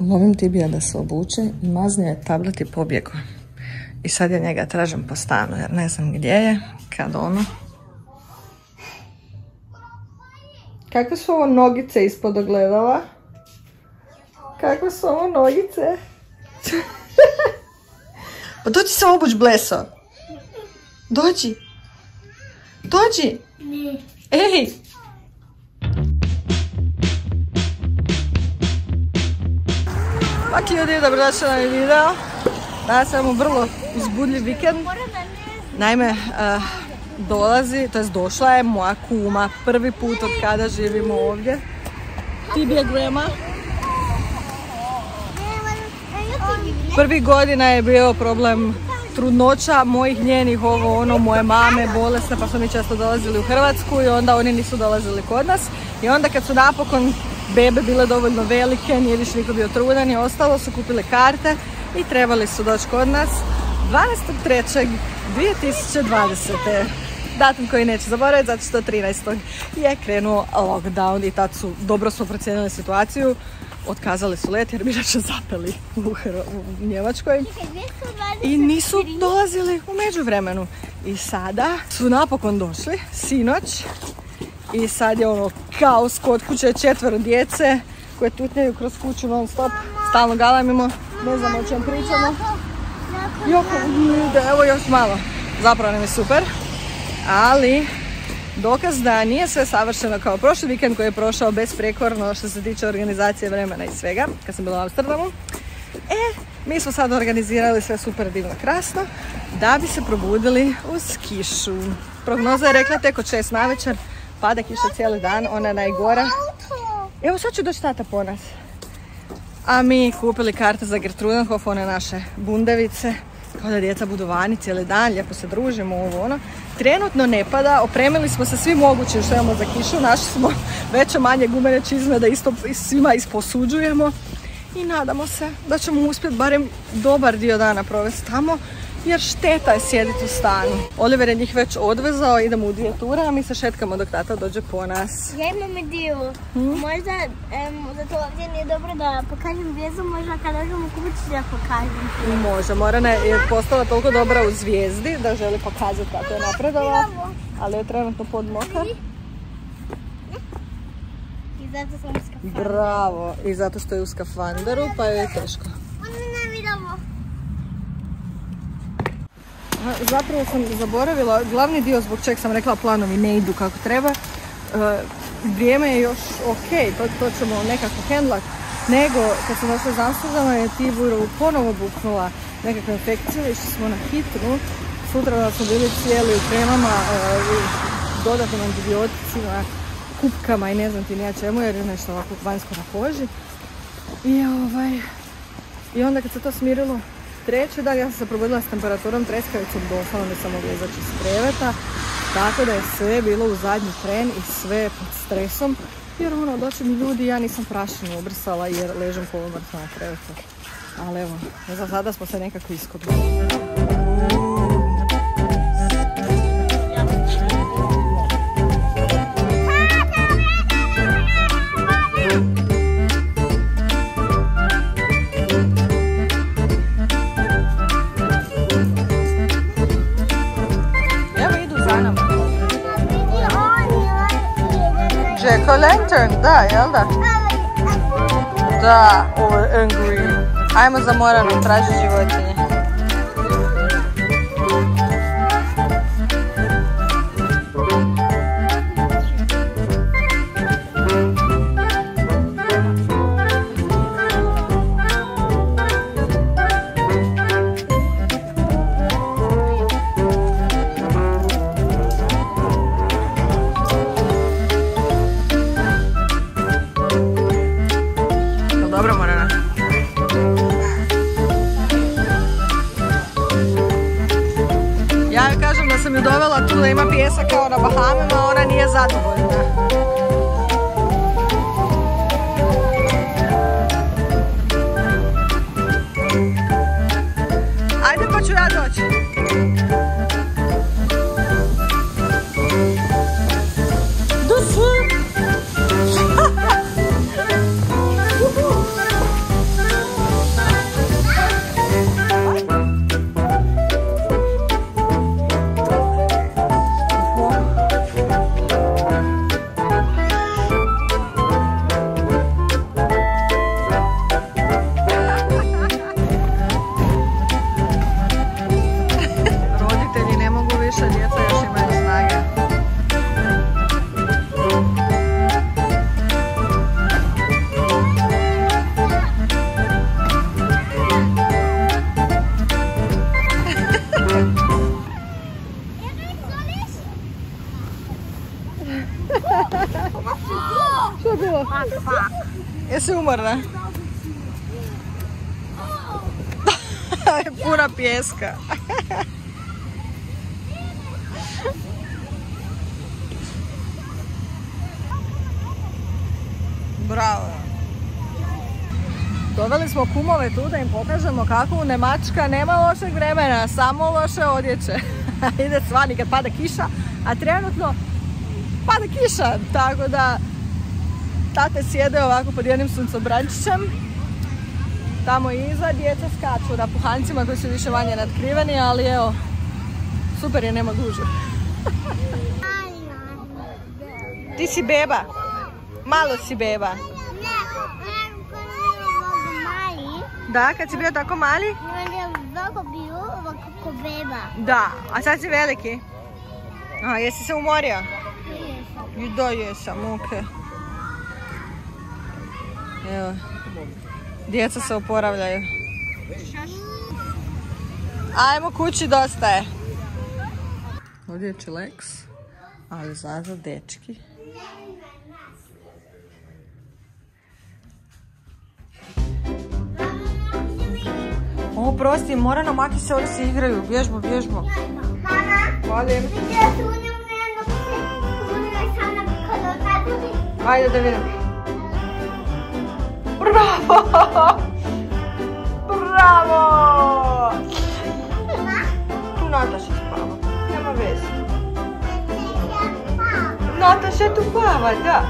Ulovim Tibija da se obuče i maznio je tablet i pobjegao. I sad ja njega tražim po stanu jer ne znam gdje je, kad ono. Kakve su ovo nogice ispod ogledala? Kakve su ovo nogice? pa dođi se obuć bleso. Dođi. Dođi. Ne. Ej. Pak ljudi, dobrodošli na ovaj video. Danas imamo vrlo uzbudljiv vikend. Naime, eh, dolazi, to jest došla je moja kuma prvi put od kada živimo ovdje. Tibija Grema. Prvi godina je bio problem trudnoća mojih njenih, ovo ono, moje mame, bolesne, pa su mi često dolazili u Hrvatsku i onda oni nisu dolazili kod nas. I onda kad su napokon bebe bile dovoljno velike, nije više niko bio trudan i ostalo, su kupile karte i trebali su doći kod nas 12.3.2020. Datum koji neće zaboraviti zato što 13. je krenuo lockdown i tad su dobro su procijenili situaciju. Otkazali su let jer bi inače zapeli u, u Njemačkoj i nisu dolazili u međuvremenu. I sada su napokon došli, sinoć, i sad je ono kaos kod kuće, četvero djece koje tutnjaju kroz kuću non stop, stalno galamimo, ne znamo o čem pričamo. Joko, evo još malo. Zapravo nam je super, ali dokaz da nije sve savršeno kao prošli vikend koji je prošao besprijekorno što se tiče organizacije vremena i svega, kad sam bila u Amsterdamu. E, mi smo sad organizirali sve super divno krasno da bi se probudili uz kišu. Prognoza je rekla tek od 6 navečer, pada kiša cijeli dan, ona najgora. Evo sad će doći tata po nas. A mi kupili karte za Gertrudenhof, one naše bundevice. Kao da djeca budu vani cijeli dan, lijepo se družimo, ovo ono. Trenutno ne pada, opremili smo se svim mogućim što imamo za kišu. Našli smo veće manje gumene čizme da isto svima isposuđujemo. I nadamo se da ćemo uspjeti barem dobar dio dana provesti tamo jer šteta je sjediti u stanu. Oliver je njih već odvezao, idemo u dvije ture, a mi se šetkamo dok tata dođe po nas. Ja imam ideju. Možda, em, zato ovdje nije dobro da pokažem vezu, možda kad dođemo kući da pokažem. Može, Morana je postala toliko dobra u zvijezdi da želi pokazati kako je napredovala, ali je trenutno podmokar. I zato sam uskafana. Bravo, i zato što je u skafanderu pa joj je teško. Ono ne vidimo. A, Zapravo sam zaboravila, glavni dio zbog čeg sam rekla planovi ne idu kako treba. E, vrijeme je još ok, to, to ćemo nekako hendlat. Nego, kad sam došla iz je Tiburu ponovo buknula nekakve infekcije, išli smo na hitnu. Sutra da smo bili cijeli u kremama, e, dodatnim antibioticima, kupkama i ne znam ti nija čemu jer je nešto ovako vanjsko na koži. I ovaj, i onda kad se to smirilo, treći dan ja sam se probudila s temperaturom treskavicom, doslovno nisam mogla izaći iz kreveta. Tako da je sve bilo u zadnji tren i sve pod stresom. Jer ono, doći mi ljudi, ja nisam prašinu obrisala jer ležem polumrtno na krevetu. Ali evo, za sada smo se nekako iskodili. Lantern, da, jel da? Da, ovo je angry. Ajmo za Moranu, traži životinje. Pijesak kao na Bahamima, ona nije zadovoljna. Što je bilo? Jesi umorna? Pura pjeska. Bravo. Doveli smo kumove tu da im pokažemo kako u Nemačka nema lošeg vremena, samo loše odjeće. Ide svani kad pada kiša, a trenutno pada kiša, tako da tate sjede ovako pod jednim suncobrančićem. Tamo iza djeca skaču na puhancima koji su više manje nadkriveni, ali evo, super je, nema gužve. Ti si beba, malo si beba. Da, kad si bio tako mali? Da, a sad si veliki? A, jesi se umorio? I da jesam, okej. Evo, djeca se oporavljaju. Ajmo kući, dosta je. Ovdje je Chilex, ali zaza dečki. O, prosti, mora na maki se ovdje se igraju. Vježbo, vježbo. Hvalim. Ajde da vidim. Bravo! Bravo! Tu Nataša spava. Nema veze. Nataša tu spava, da.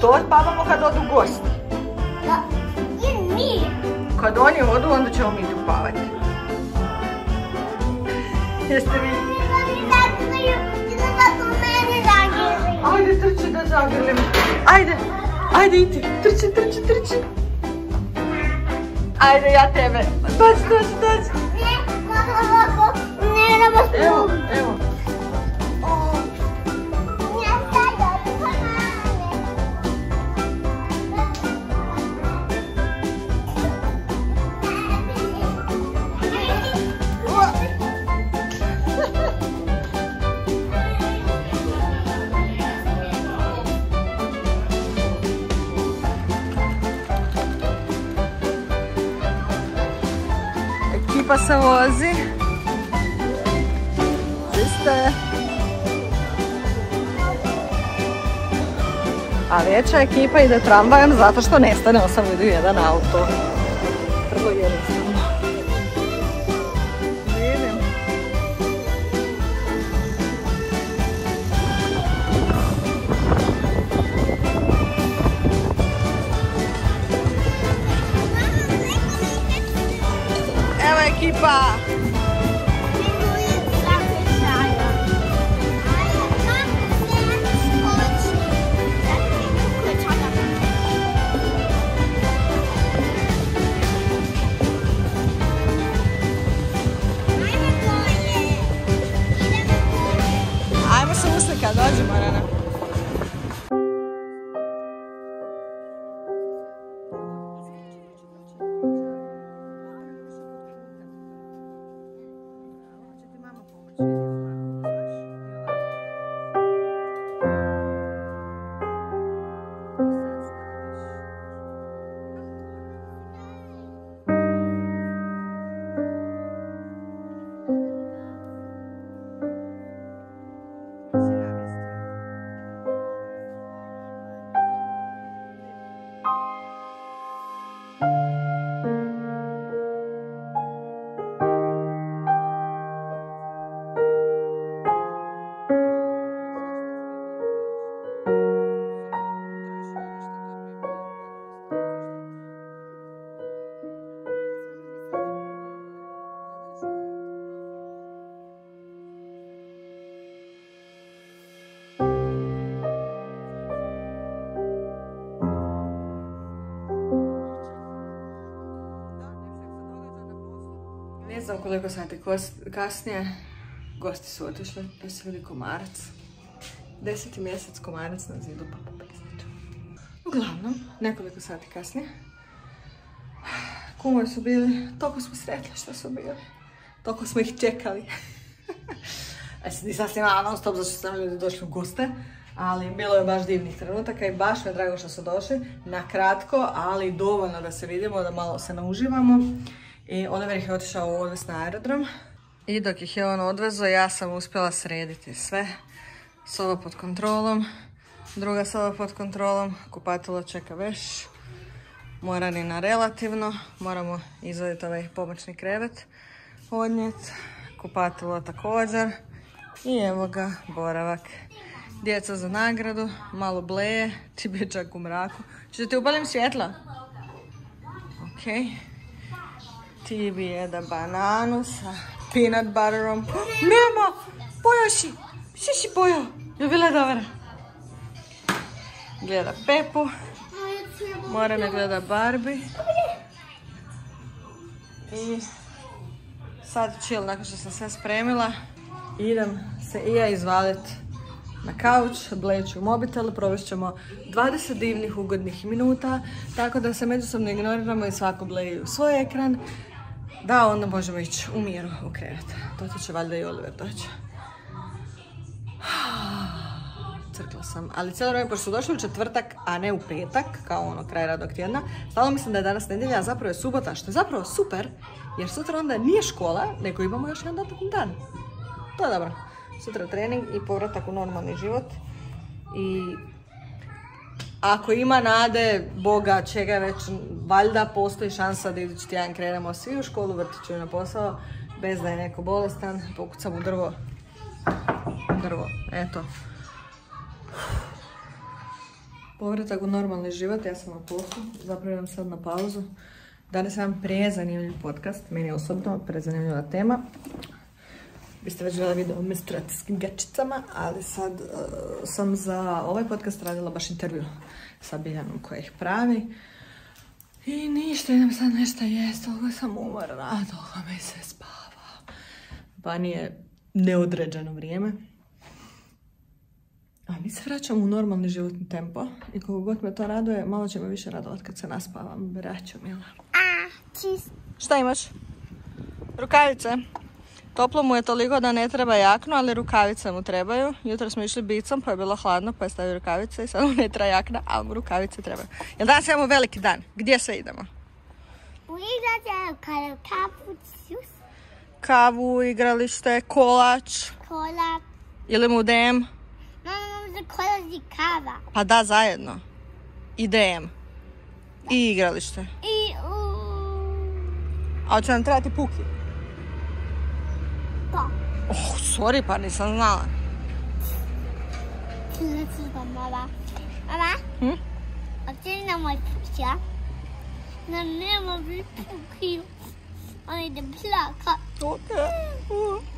To spavamo kad odu gosti. Kad oni odu, onda ćemo mi tu spavati. Jeste vi? Ajde, trči da zagrlim. Ajde, ajde iti. Trči, trči, trči. Ajde, ja tebe. Dođi, dođi, dođi. Evo, evo. Ekipa se vozi. Svi ste. A veća ekipa ide tramvajem zato što nestane osam ljudi u jedan auto. Koliko sati kasnije gosti su otišli pa se vidi komarac. Deseti mjesec komarac na zidu pa popizniču. Uglavnom, nekoliko sati kasnije. Kumovi su bili, toliko smo sretni što su bili. Toliko smo ih čekali. A sad nisam snimala non stop zato što su nam ljudi došli u goste. Ali bilo je baš divnih trenutaka i baš me drago što su došli. Na kratko, ali dovoljno da se vidimo, da malo se nauživamo. I Oliver ih je otišao odvesti na aerodrom. I dok ih je on odvezo, ja sam uspjela srediti sve. Soba pod kontrolom, druga soba pod kontrolom, kupatilo čeka veš. Moranina relativno, moramo izvaditi ovaj pomoćni krevet, odnijeti, kupatilo također. I evo ga, boravak. Djeca za nagradu, malo bleje, ti bi čak u mraku. Čete ti upalim svjetla? Ok. Ti bi jeda bananu sa peanut butterom. Nema! Pojao si! Što si pojao? Je bila dobra? Gleda Pepu. Mora me gleda Barbie. I sad chill, nakon što sam sve spremila, idem se i ja izvalit na kauč, bleću mobitel, provest ćemo 20 divnih ugodnih minuta, tako da se međusobno ignoriramo i svako bleji u svoj ekran, da onda možemo ići u miru u krevet. To će valjda i Oliver doći. Crkla sam, ali cijelo vrijeme, pošto su došli u četvrtak, a ne u petak, kao ono kraj radnog tjedna, stalo mislim da je danas nedjelja, a zapravo je subota, što je zapravo super, jer sutra onda nije škola, nego imamo još jedan dodatni dan. To je dobro. Sutra trening i povratak u normalni život. I ako ima nade, Boga, čega već, valjda postoji šansa da idući tjedan krenemo svi u školu, vrtiću na posao, bez da je neko bolestan, pokucam u drvo. Drvo, eto. Povratak u normalni život, ja sam na poslu, zapravo idem sad na pauzu. Danas imam prezanimljiv podcast, meni osobno prezanimljiva tema. Vi ste već gledali video o menstruacijskim gačicama, ali sad uh, sam za ovaj podcast radila baš intervju sa Biljanom koja ih pravi. I ništa, idem sad nešto jest, toliko sam umorna, toliko mi se spava. Pa nije neodređeno vrijeme. A mi se vraćamo u normalni životni tempo i koliko god me to raduje, malo će me više radovat kad se naspavam, braćo mila. A, čist. Šta imaš? Rukavice. Toplo mu je toliko da ne treba jaknu, ali rukavice mu trebaju. Jutro smo išli bicom pa je bilo hladno pa je stavio rukavice i sad mu ne treba jakna, ali mu rukavice trebaju. Jer danas imamo veliki dan. Gdje sve idemo? Uigrate kada kapucus, Kavu, igralište, kolač kola. ili mu DM. Mama može kola i kava. Pa da, zajedno. I DM. I igralište. I u... A će nam trebati puki. Pa. Oh, sorry, pa nisam znala. Mama. Mama? Hm? Otiđi na moj kuća. Na nema bi puki. On ide plaka.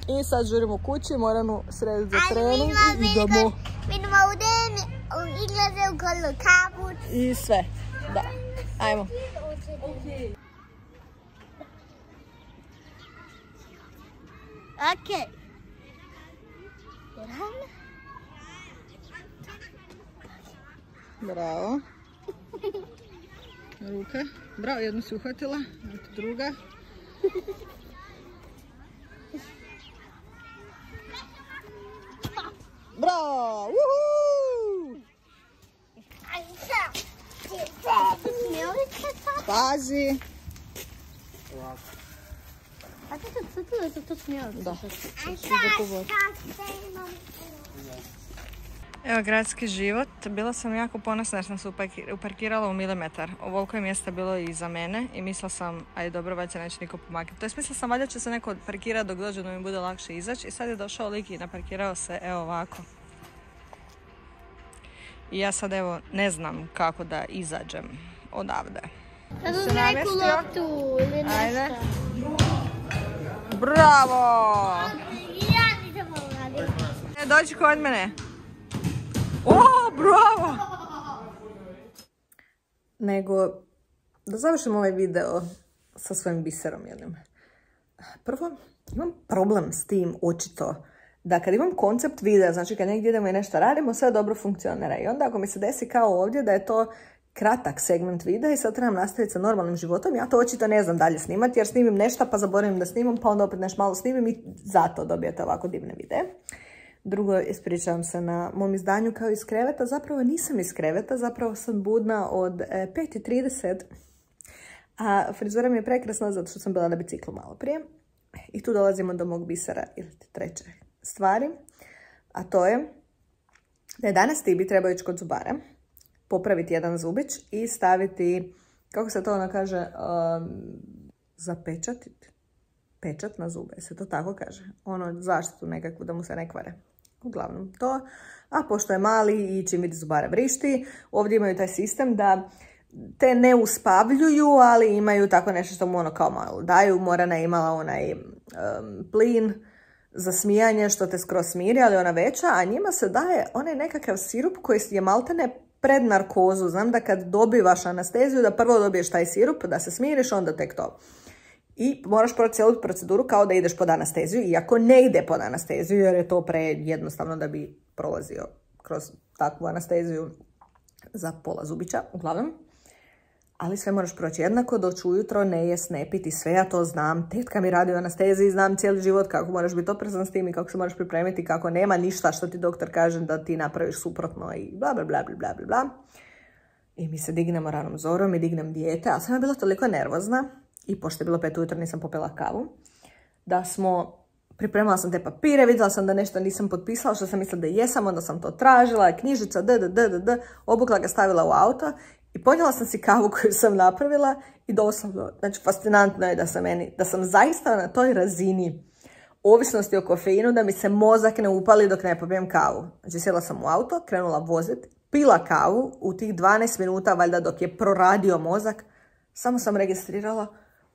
I sad žurimo kući, moramo srediti za trening i idemo. vidimo, u deni, u iglaze u kolu kapuc. I sve. Da. Ajmo. Ok. Bravo. Ruke. Bravo, jednu si uhvatila, eto druga. Bravo! Uhu! Pazi. A to to? To. Da. Evo gradski život. Bila sam jako ponosna jer sam se uparkirala u milimetar. Ovoliko je mjesta bilo i za mene i mislila sam, aj dobro, valjda neće niko pomaknuti. To jest mislila sam, valjda će se neko parkirati dok dođe da mi bude lakše izaći. I sad je došao lik i naparkirao se, evo ovako. I ja sad evo ne znam kako da izađem odavde. Namjestio? loptu ili nešto. Radio. E, dođi kod mene. O, bravo! Nego, da završim ovaj video sa svojim biserom jednim. Prvo, imam problem s tim očito da kad imam koncept videa, znači kad negdje idemo i nešto radimo, sve dobro funkcionira. I onda ako mi se desi kao ovdje da je to kratak segment videa i sad trebam nastaviti sa normalnim životom, ja to očito ne znam dalje snimati jer snimim nešto pa zaboravim da snimam, pa onda opet nešto malo snimim i zato dobijete ovako divne videe. Drugo, ispričavam se na mom izdanju kao iz kreveta. Zapravo nisam iz kreveta, zapravo sam budna od 5.30. E, A frizura mi je prekrasna zato što sam bila na biciklu malo prije. I tu dolazimo do mog bisera ili treće stvari. A to je da je danas ti bi trebao ići kod zubara, popraviti jedan zubić i staviti, kako se to ono kaže, um, zapečatiti. Pečat na zube, se to tako kaže. Ono zaštitu nekakvu da mu se ne kvare. Uglavnom to. A pošto je mali i čim vidi zubara vrišti, ovdje imaju taj sistem da te ne uspavljuju, ali imaju tako nešto što mu ono kao malo daju. Morana je imala onaj um, plin za smijanje što te skroz smiri, ali ona veća, a njima se daje onaj nekakav sirup koji je maltene pred narkozu. Znam da kad dobivaš anesteziju, da prvo dobiješ taj sirup, da se smiriš, onda tek to. I moraš proći cijelu proceduru kao da ideš pod anesteziju, iako ne ide pod anesteziju, jer je to pre jednostavno da bi prolazio kroz takvu anesteziju za pola zubića, uglavnom ali sve moraš proći jednako, doći ujutro, ne jest, ne piti, sve ja to znam. Tetka mi radi u anesteziji, znam cijeli život kako moraš biti oprezan s tim i kako se moraš pripremiti, kako nema ništa što ti doktor kaže da ti napraviš suprotno i bla bla bla bla bla bla. I mi se dignemo ranom zorom i dignem dijete, a sam je bila toliko nervozna i pošto je bilo pet ujutro nisam popila kavu, da smo pripremala sam te papire, vidjela sam da nešto nisam potpisala, što sam mislila da jesam, onda sam to tražila, knjižica, d, d, d, d, d, obukla ga stavila u auto i ponijela sam si kavu koju sam napravila i doslovno, znači fascinantno je da sam meni, da sam zaista na toj razini ovisnosti o kofeinu da mi se mozak ne upali dok ne pobijem kavu. Znači sjela sam u auto, krenula vozit, pila kavu u tih 12 minuta, valjda dok je proradio mozak, samo sam registrirala,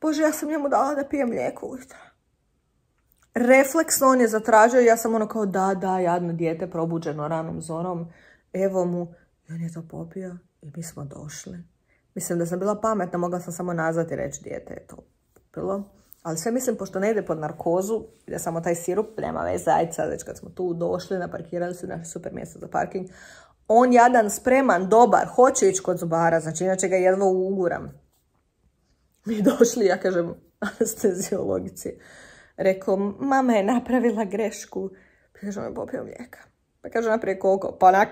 bože ja sam njemu dala da pijem mlijeko ujutro. Refleksno on je zatražio ja sam ono kao da, da, jadno dijete probuđeno ranom zorom, evo mu, i on je to popio. I mi smo došli. Mislim da sam bila pametna, mogla sam samo nazvati i reći dijete je to bilo. Ali sve mislim, pošto ne ide pod narkozu, ide samo taj sirup, nema ajde sad već kad smo tu došli, naparkirali su naše super mjesto za parking. On jadan, spreman, dobar, hoće ići kod zubara, znači inače ga jedva uguram. Mi došli, ja kažem anesteziologici. Rekao, mama je napravila grešku. Pa kažem, je popio mlijeka. Pa kaže naprije koliko? Pa onak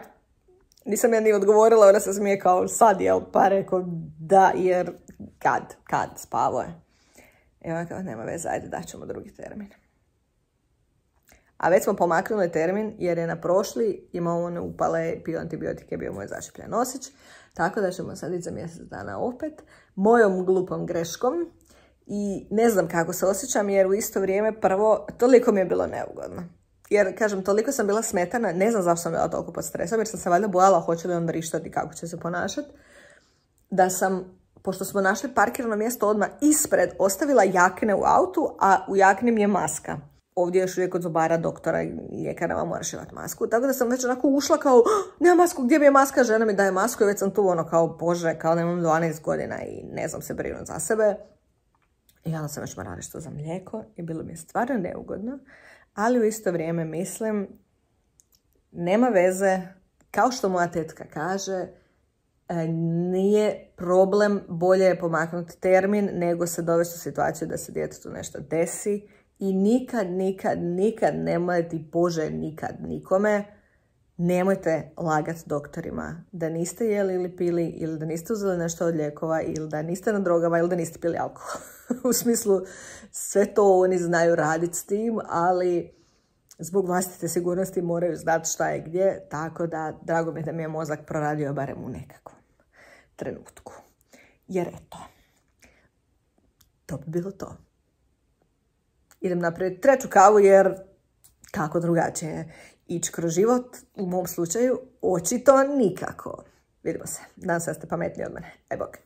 nisam ja ni odgovorila, ona se smije kao sad, jel? Pa rekao da, jer kad, kad, spavo je. I ona kao, nema veze, ajde daćemo drugi termin. A već smo pomaknuli termin jer je na prošli imao one upale, pio antibiotike, bio moj začepljen nosić. Tako da ćemo sad ići za mjesec dana opet, mojom glupom greškom. I ne znam kako se osjećam jer u isto vrijeme prvo toliko mi je bilo neugodno. Jer, kažem, toliko sam bila smetana, ne znam zašto sam bila toliko pod stresom, jer sam se valjda bojala hoće li on vrištati kako će se ponašati, da sam, pošto smo našli parkirano mjesto odmah ispred, ostavila jakne u autu, a u jakni je maska. Ovdje još uvijek od zubara, doktora i ljekara moraš imati masku. Tako da sam već onako ušla kao, oh, nema masku, gdje mi je maska? Žena mi daje masku i već sam tu ono kao, bože, kao nemam 12 godina i ne znam se brinuti za sebe. I onda sam već morala što za mlijeko i bilo mi je stvarno neugodno ali u isto vrijeme mislim nema veze, kao što moja tetka kaže, e, nije problem, bolje je pomaknuti termin nego se dovesti u situaciju da se djetetu nešto desi i nikad, nikad, nikad nemojte, bože, nikad nikome, nemojte lagati doktorima da niste jeli ili pili ili da niste uzeli nešto od lijekova ili da niste na drogama ili da niste pili alkohol. u smislu sve to oni znaju raditi s tim, ali zbog vlastite sigurnosti moraju znati šta je gdje, tako da drago mi da mi je mozak proradio barem u nekakvom trenutku. Jer eto, to bi bilo to. Idem napraviti treću kavu jer kako drugačije ići kroz život, u mom slučaju, očito nikako. Vidimo se. Nadam se da ste pametniji od mene. Aj bok.